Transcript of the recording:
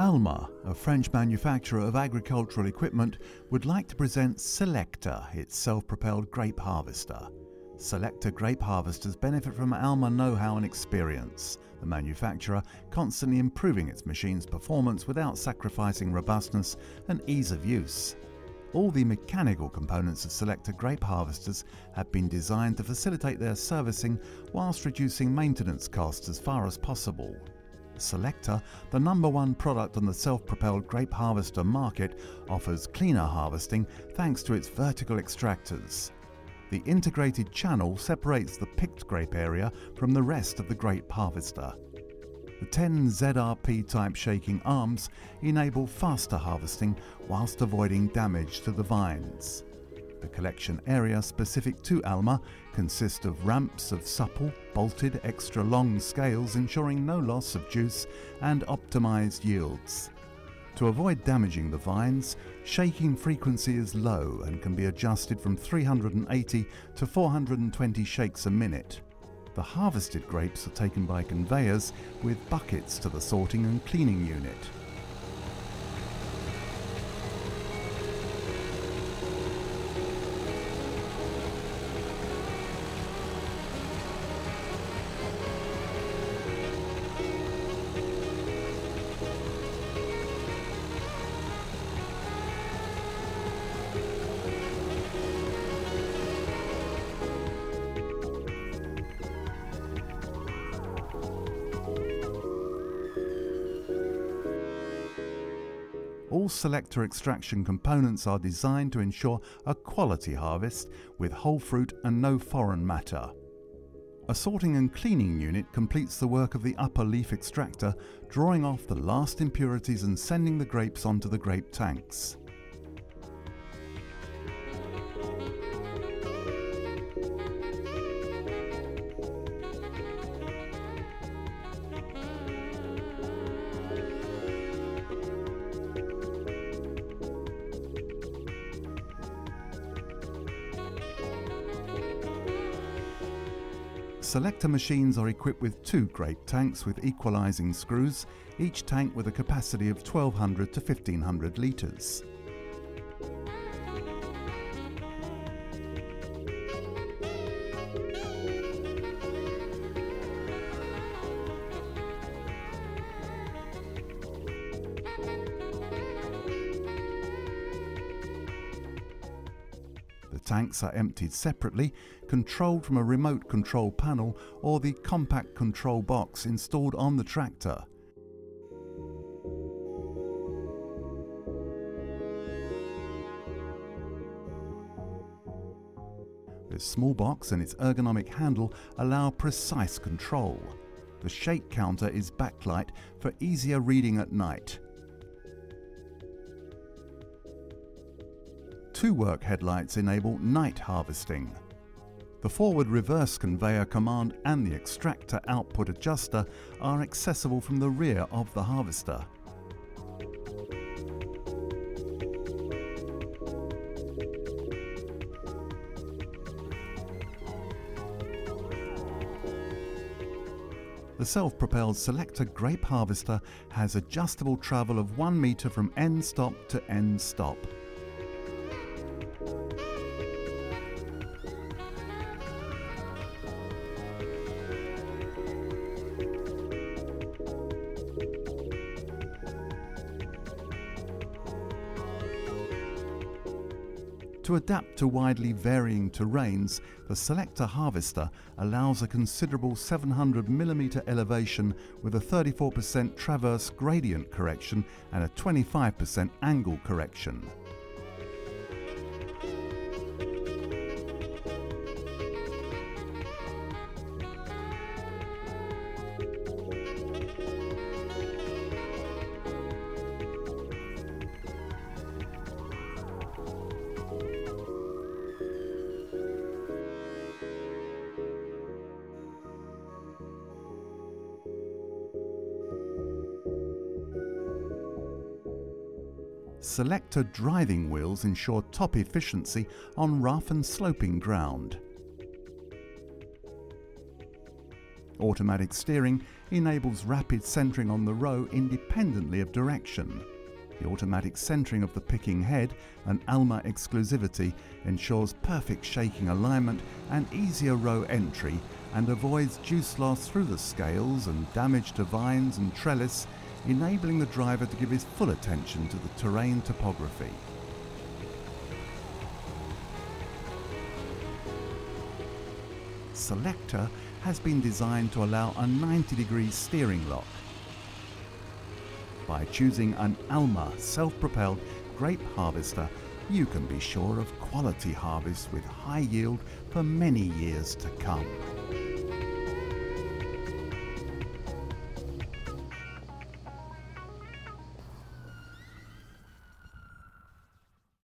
Alma, a French manufacturer of agricultural equipment, would like to present Selecta, its self-propelled grape harvester. Selecta grape harvesters benefit from Alma know-how and experience, the manufacturer constantly improving its machine's performance without sacrificing robustness and ease of use. All the mechanical components of Selecta grape harvesters have been designed to facilitate their servicing whilst reducing maintenance costs as far as possible. Selecta, the number one product on the self-propelled grape harvester market, offers cleaner harvesting thanks to its vertical extractors. The integrated channel separates the picked grape area from the rest of the grape harvester. The 10 ZRP type shaking arms enable faster harvesting whilst avoiding damage to the vines. The collection area specific to Alma consists of ramps of supple, bolted, extra long scales ensuring no loss of juice and optimized yields. To avoid damaging the vines, shaking frequency is low and can be adjusted from 380 to 420 shakes a minute. The harvested grapes are taken by conveyors with buckets to the sorting and cleaning unit. All Selecta extraction components are designed to ensure a quality harvest with whole fruit and no foreign matter. A sorting and cleaning unit completes the work of the upper leaf extractor, drawing off the last impurities and sending the grapes onto the grape tanks. Selecta machines are equipped with two grape tanks with equalizing screws, each tank with a capacity of 1200 to 1500 litres. Tanks are emptied separately, controlled from a remote control panel or the compact control box installed on the tractor. This small box and its ergonomic handle allow precise control. The shake counter is backlight for easier reading at night. Two work headlights enable night harvesting. The forward reverse conveyor command and the extractor output adjuster are accessible from the rear of the harvester. The self-propelled Selecta grape harvester has adjustable travel of 1 metre from end stop to end stop. To adapt to widely varying terrains, the Selecta harvester allows a considerable 700mm elevation with a 34% traverse gradient correction and a 25% angle correction. Selecta driving wheels ensure top efficiency on rough and sloping ground. Automatic steering enables rapid centering on the row independently of direction. The automatic centering of the picking head and Alma exclusivity ensures perfect shaking alignment and easier row entry and avoids juice loss through the scales and damage to vines and trellis, enabling the driver to give his full attention to the terrain topography. Selecta has been designed to allow a 90 degree steering lock. By choosing an Alma self-propelled grape harvester, you can be sure of quality harvest with high yield for many years to come.